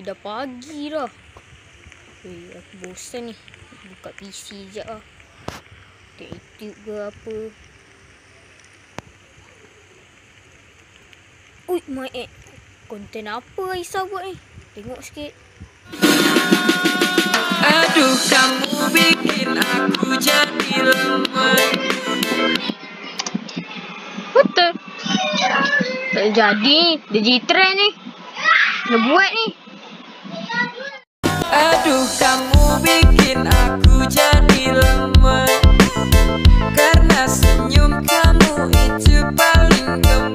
Ui, dah pagi dah. Ui, aku bosan ni. Buka PC je lah. Tengok YouTube ke apa. Ui, my eh. Konten apa Aisyah buat ni? Tengok sikit. Aduh kamu bikin aku jadi lemah Betul. Tak jadi. Dia jadi trend ni. Dia buat ni. You.